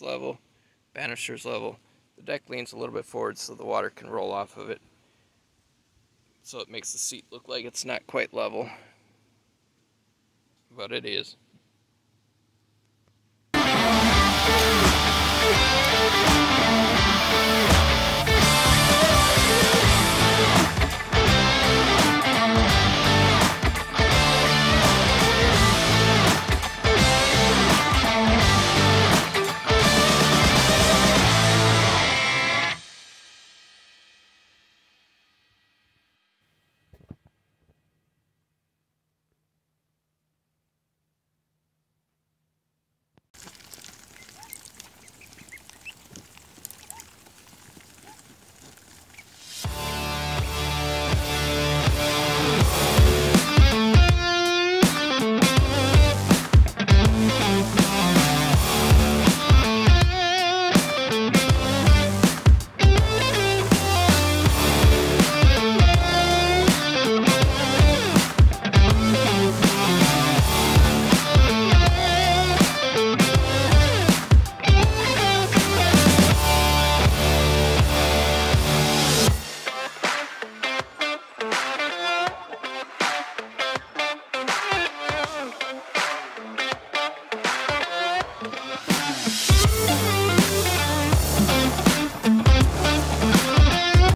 Level, banister's level. The deck leans a little bit forward so the water can roll off of it. So it makes the seat look like it's not quite level. But it is.